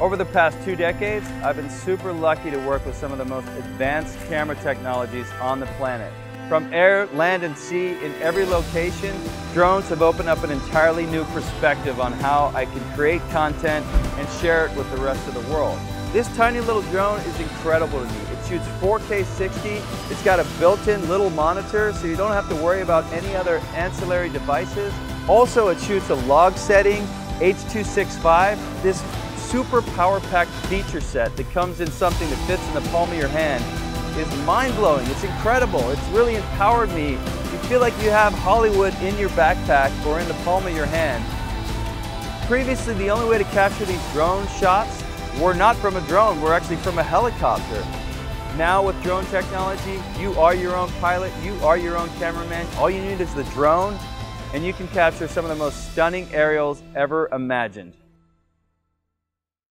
Over the past two decades, I've been super lucky to work with some of the most advanced camera technologies on the planet. From air, land, and sea in every location, drones have opened up an entirely new perspective on how I can create content and share it with the rest of the world. This tiny little drone is incredible to me. It shoots 4K 60, it's got a built-in little monitor so you don't have to worry about any other ancillary devices. Also, it shoots a log setting, H.265. This super power-packed feature set that comes in something that fits in the palm of your hand is mind-blowing. It's incredible. It's really empowered me. You feel like you have Hollywood in your backpack or in the palm of your hand. Previously, the only way to capture these drone shots were not from a drone, we're actually from a helicopter. Now with drone technology, you are your own pilot, you are your own cameraman. All you need is the drone, and you can capture some of the most stunning aerials ever imagined.